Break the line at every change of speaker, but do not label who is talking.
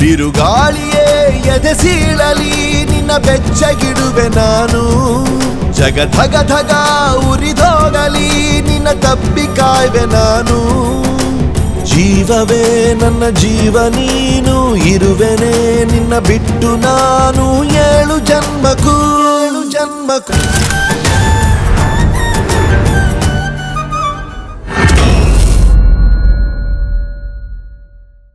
ಬಿರುಗಾಳಿಯೇ ಎದೆಸೀಳಲಿ ನಿನ್ನ ಬೆಚ್ಚಗಿಡುವೆ ನಾನು ಜಗ ಧಗ ಧಗ ಉರಿದೋಗಲಿ ನಿನ್ನ ತಪ್ಪಿ ಕಾಯ್ವೆ ನಾನು ಜೀವವೇ ನನ್ನ ಜೀವ ನೀನು ಇರುವೆನೆ ನಿನ್ನ ಬಿಟ್ಟು ನಾನು ಏಳು ಜನ್ಮಕ್ಕೂ ಏಳು ಜನ್ಮಕ್ಕೂ